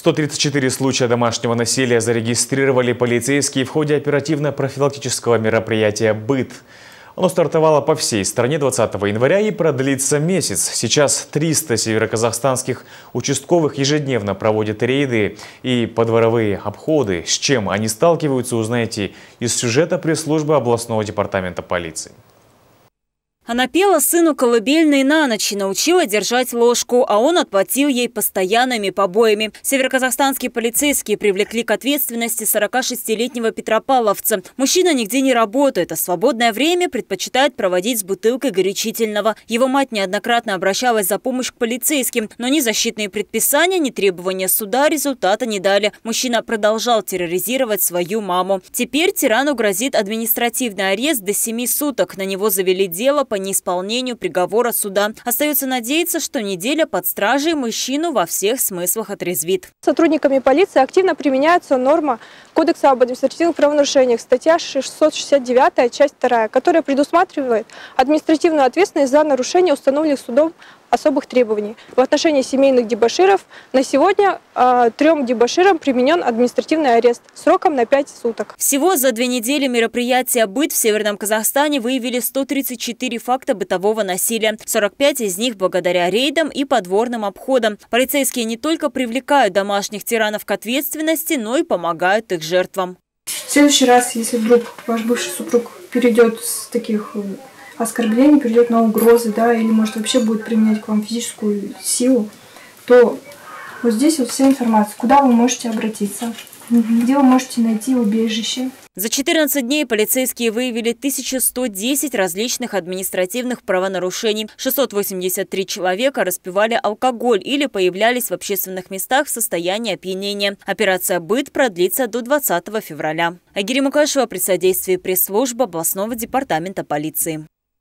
134 случая домашнего насилия зарегистрировали полицейские в ходе оперативно-профилактического мероприятия «Быт». Оно стартовало по всей стране 20 января и продлится месяц. Сейчас 300 североказахстанских участковых ежедневно проводят рейды и подворовые обходы. С чем они сталкиваются, узнаете из сюжета пресс-службы областного департамента полиции. Она пела сыну колыбельные на ночь и научила держать ложку, а он отплатил ей постоянными побоями. Североказахстанские полицейские привлекли к ответственности 46-летнего петропавловца. Мужчина нигде не работает, а свободное время предпочитает проводить с бутылкой горячительного. Его мать неоднократно обращалась за помощь к полицейским, но ни защитные предписания, ни требования суда результата не дали. Мужчина продолжал терроризировать свою маму. Теперь тирану грозит административный арест до 7 суток. На него завели дело по неисполнению приговора суда. Остается надеяться, что неделя под стражей мужчину во всех смыслах отрезвит. Сотрудниками полиции активно применяется норма Кодекса об административных правонарушениях, статья 669, часть 2, которая предусматривает административную ответственность за нарушение установленных судом особых требований. В отношении семейных дебаширов на сегодня э, трем дебаширам применен административный арест сроком на 5 суток. Всего за две недели мероприятия «Быт» в Северном Казахстане выявили 134 факта бытового насилия. 45 из них благодаря рейдам и подворным обходам. Полицейские не только привлекают домашних тиранов к ответственности, но и помогают их жертвам. В следующий раз, если вдруг ваш бывший супруг перейдет с таких оскорбление перейдет на угрозы, да, или может вообще будет применять к вам физическую силу, то вот здесь вот вся информация, куда вы можете обратиться, где вы можете найти убежище. За 14 дней полицейские выявили 1110 различных административных правонарушений. 683 человека распивали алкоголь или появлялись в общественных местах в состоянии опьянения. Операция «Быт» продлится до 20 февраля. Агири Мукашева при содействии пресс-службы областного департамента полиции.